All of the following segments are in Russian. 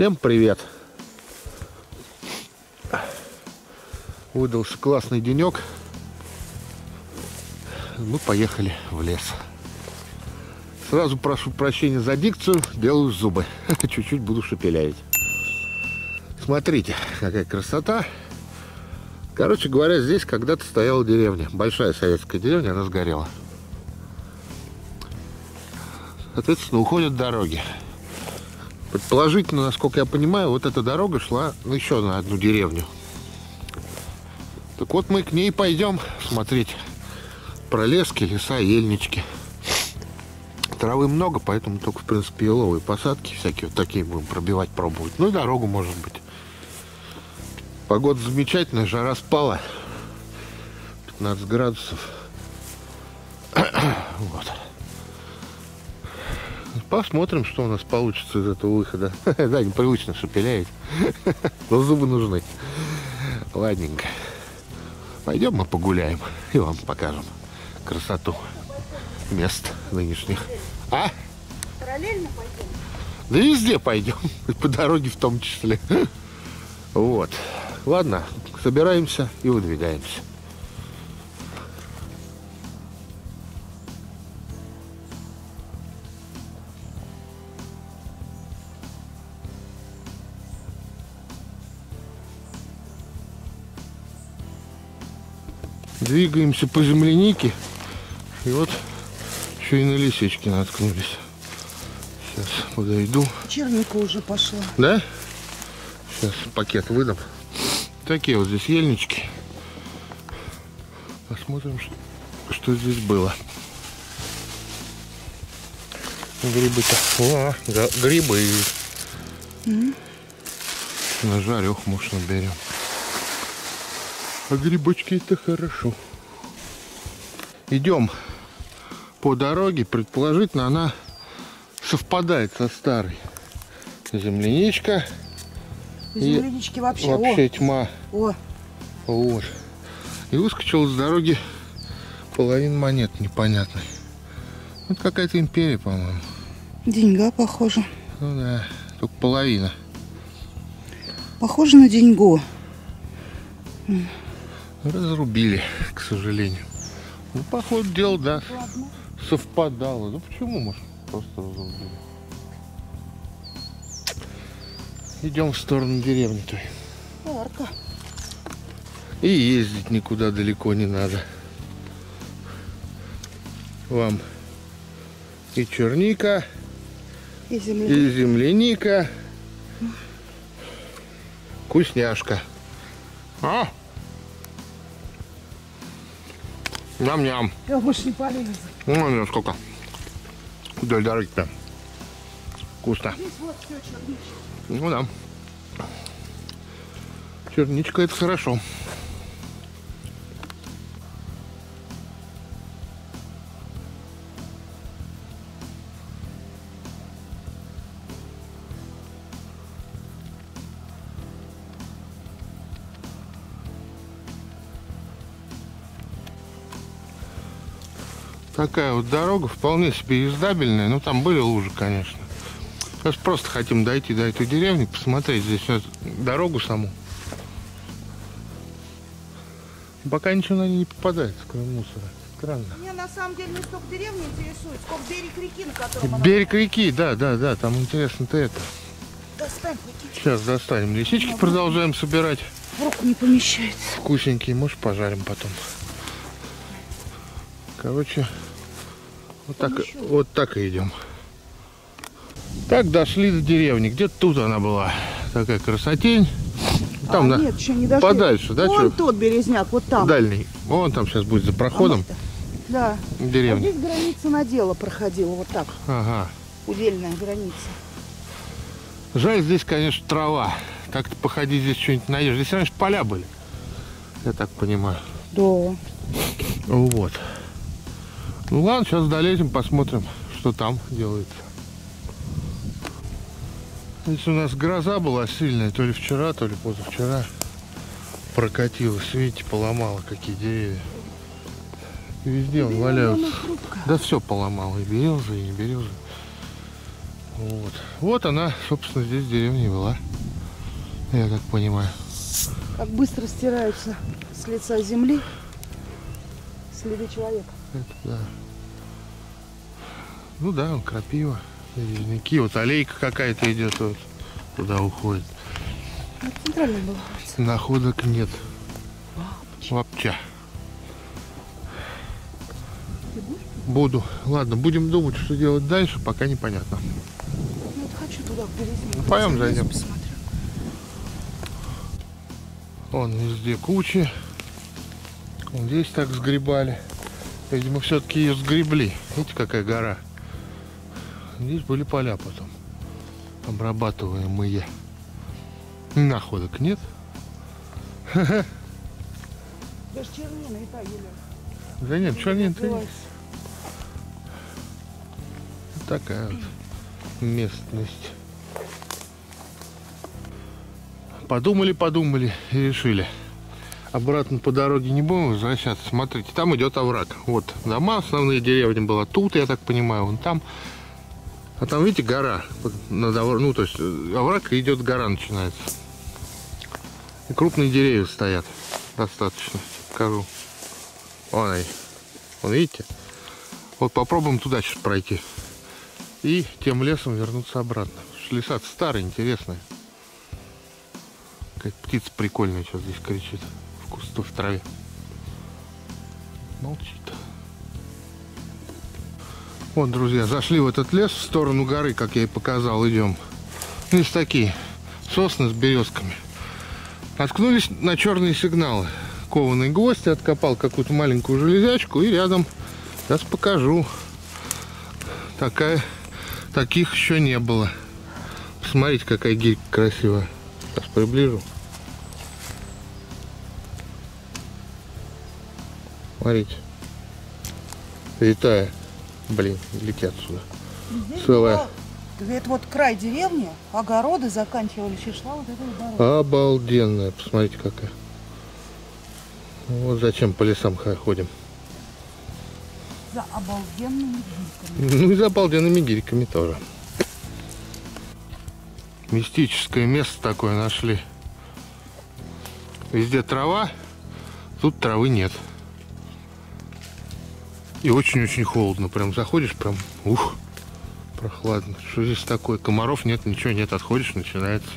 Всем привет! Выдался классный денек. Мы поехали в лес. Сразу прошу прощения за дикцию, делаю зубы. Чуть-чуть буду шепелявить. Смотрите, какая красота. Короче говоря, здесь когда-то стояла деревня. Большая советская деревня, она сгорела. Соответственно, уходят дороги. Предположительно, насколько я понимаю, вот эта дорога шла ну, еще на одну деревню. Так вот мы к ней пойдем смотреть пролески, леса, ельнички. Травы много, поэтому только, в принципе, еловые посадки всякие вот такие будем пробивать, пробовать. Ну и дорогу, может быть. Погода замечательная, жара спала. 15 градусов. вот. Посмотрим, что у нас получится из этого выхода. да, непривычно шепелявить. Но зубы нужны. Ладненько. Пойдем мы погуляем и вам покажем красоту мест нынешних. А? Параллельно пойдем? Да везде пойдем. По дороге в том числе. Вот. Ладно, собираемся и выдвигаемся. Двигаемся по землянике. И вот еще и на лисички наткнулись. Сейчас подойду. Черника уже пошла. Да? Сейчас пакет выдам. Такие вот здесь ельнички. Посмотрим, что, здесь было. Грибы-то. Грибы. Mm. На жарех можно берем. А грибочки это хорошо. Идем по дороге. Предположительно, она совпадает со старой. Земляничка. Землянички вообще. Вообще О. тьма. О. Вот. И выскочил с дороги половина монет непонятной. Вот какая-то империя, по-моему. Деньга похоже. Ну да, только половина. Похоже на деньгу разрубили, к сожалению. Ну, по ходу дела, да, совпадало. Ну, почему, может, просто разрубили? Идем в сторону деревни той. Арка. И ездить никуда далеко не надо. Вам и черника, и земляника, и земляника. вкусняшка. А? Ням-ням. Я больше не полезу. Ну, ну, сколько? Вдоль дороги-то. Вкусно. Здесь вот все черничка. Ну да. Черничка это хорошо. Такая вот дорога, вполне себе ездабельная. Но там были лужи, конечно. Сейчас просто хотим дойти до этой деревни, посмотреть здесь дорогу саму. Пока ничего на ней не попадает, кроме мусора. Странно. Меня на самом деле не столько деревня интересует, сколько берег реки, на котором Берег реки, да, да, да, там интересно-то это. Достань. Сейчас достанем лисички, продолжаем собирать. В руку не помещается. Вкусненькие, может пожарим потом. Короче, вот так, вот так и идем. Так дошли до деревни. Где-то тут она была. Такая красотень. Там а, на... нет, еще не дошли. Подальше, да? Вон что? тот березняк, вот там. Дальний. Вон там сейчас будет за проходом. А да. Деревня. А здесь граница надела проходила, вот так. Ага. Удельная граница. Жаль, здесь, конечно, трава. Так-то походить здесь что-нибудь найдешь. Здесь раньше поля были. Я так понимаю. Да. Вот. Ну ладно, сейчас долезем, посмотрим, что там делается. Здесь у нас гроза была сильная, то ли вчера, то ли позавчера прокатилась. Видите, поломала какие деревья. Везде он валяются. Да все поломало, и березы, и не березы. Вот. Вот она, собственно, здесь деревня была. Я так понимаю. Как быстро стираются с лица земли следы человека. Это да. Ну да, он крапива, березняки. Вот аллейка какая-то идет вот туда уходит. Это центральная была. Находок нет. Лапча. Ты будешь? Буду. Ладно, будем думать, что делать дальше, пока непонятно. Ну, вот хочу туда, березне. Ну, пойдем зайдем. Посмотрю. Вон везде кучи. Вон здесь так сгребали. Видимо, все-таки ее сгребли. Видите, какая гора. Здесь были поля потом. Обрабатываемые. Находок нет. Даже чернина и та еле. Да нет, что нет, Открывается. такая вот местность. Подумали, подумали и решили. Обратно по дороге не будем возвращаться. Смотрите, там идет овраг. Вот дома, основные деревни была тут, я так понимаю, вон там. А там, видите, гора. Над овр- Ну, то есть э, овраг идет гора начинается. И крупные деревья стоят. Достаточно. Покажу. Вон они. Вон, видите? Вот попробуем туда сейчас пройти. И тем лесом вернуться обратно. Леса старые, интересные. Какая птица прикольная сейчас здесь кричит. В кусту, в траве. Молчит. Вот, друзья, зашли в этот лес в сторону горы, как я и показал, идем. Здесь такие сосны с березками. Наткнулись на черные сигналы. Кованый гвоздь, откопал какую-то маленькую железячку и рядом, сейчас покажу. Такая, таких еще не было. Посмотрите, какая гирька красивая. Сейчас приближу. Смотрите. Витая. Блин, лети отсюда. Здесь Целая. была- Это вот край деревни, огороды заканчивались, и шла вот эта дорога. Обалденная. Посмотрите, какая. Вот зачем по лесам ходим. За обалденными гирьками. Ну и за обалденными гирьками тоже. Мистическое место такое нашли. Везде трава, тут травы нет. И очень-очень холодно. Прям заходишь, прям ух, прохладно. Что здесь такое? Комаров нет, ничего нет. Отходишь, начинается.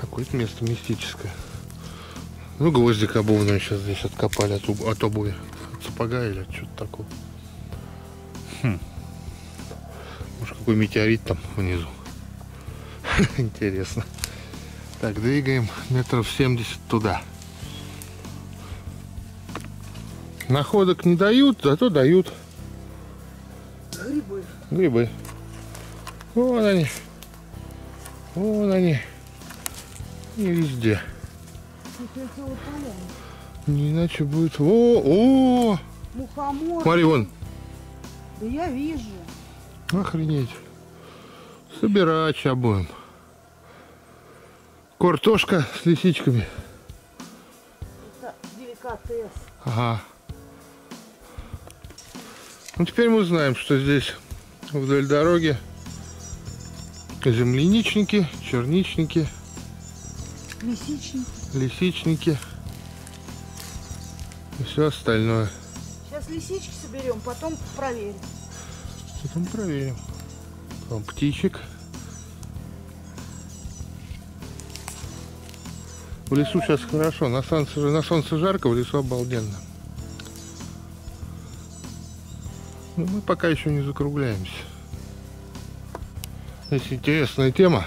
Какое-то место мистическое. Ну, гвоздик обувной сейчас здесь откопали от, от обуви. От сапога или от чего-то такого. Может, какой метеорит там внизу. Интересно. Так, двигаем метров 70 туда. Находок не дают, зато дают Грибы. грибы. Вон они. Вон они. И везде. Не иначе будет. О, о! Мухомор. Смотри, вон. Да я вижу. Охренеть. Собирать сейчас будем. Картошка с лисичками. Это деликатес. Ага. Ну теперь мы знаем, что здесь вдоль дороги земляничники, черничники, Лисичник. лисичники и все остальное. Сейчас лисички соберем, потом проверим. Потом проверим. Там птичек. В лесу сейчас хорошо. На солнце, на солнце жарко, в лесу обалденно. Но мы пока еще не закругляемся. Здесь интересная тема.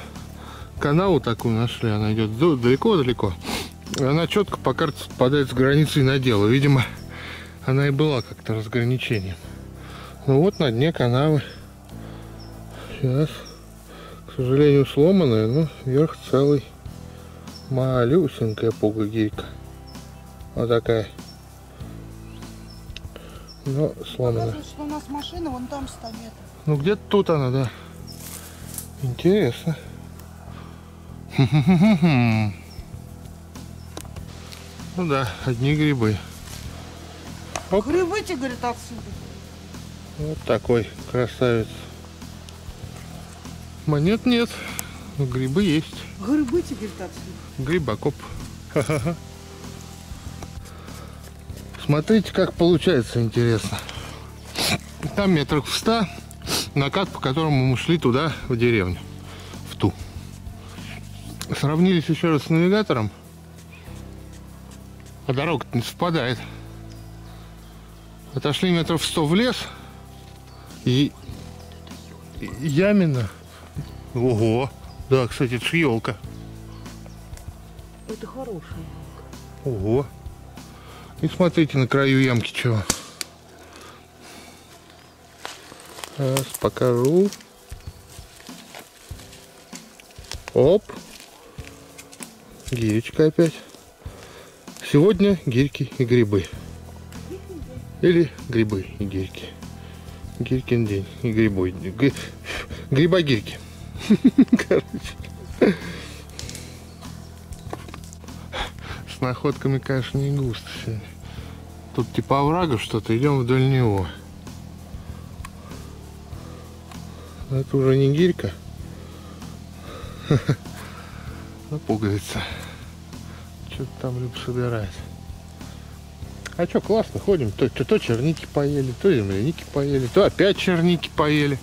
Канаву такую нашли, она идет далеко-далеко. Она четко по карте попадает с границей на дело. Видимо, она и была как-то разграничением. Ну вот на дне канавы. Сейчас. К сожалению, сломанная, но верх целый. Малюсенькая пугагирька. Вот такая. Но сломанная. Показывает, что у нас машина вон там стоит. Ну где-то тут она, да. Интересно. Ну да, одни грибы. Оп. Грибы тебе, говорит, отсюда. Вот такой красавец. Монет нет, но грибы есть. Грибы теперь так себе. Грибокоп. Ха-ха-ха. Смотрите, как получается интересно. Там метров в ста накат, по которому мы шли туда, в деревню, в ту. Сравнились еще раз с навигатором, а дорога не совпадает. Отошли метров сто в лес, и ямина. Ого! Да, кстати, это елка. Это хорошая. Ого. И смотрите на краю ямки чего. Сейчас покажу. Оп. Гиречка опять. Сегодня гирьки и грибы. Или грибы и гирьки. Гирькин день и грибой. Гри- Гриба-гирьки. Короче. С находками, конечно, не густо сегодня. Тут типа оврага что-то, идем вдоль него. Это уже не гирька. Ну, пуговица. Что-то там Люб собирает. А что, классно, ходим. То, то, то черники поели, то земляники поели, то опять черники поели.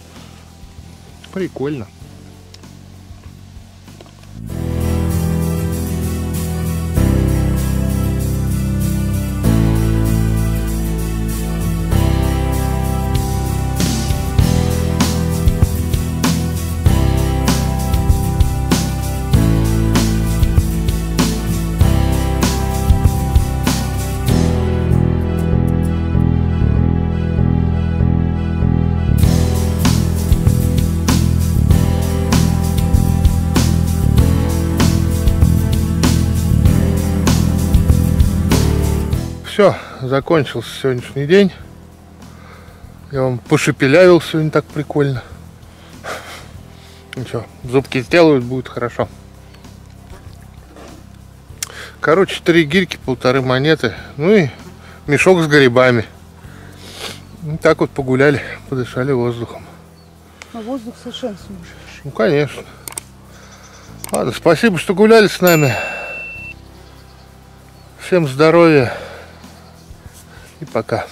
Прикольно. Все, закончился сегодняшний день. Я вам пошепелявил сегодня так прикольно. Ничего, зубки сделают, будет хорошо. Короче, три гирьки, полторы монеты, ну и мешок с грибами. Ну, так вот погуляли, подышали воздухом. А воздух совершенно сумасшедший. Ну, конечно. Ладно, спасибо, что гуляли с нами. Всем здоровья и пока.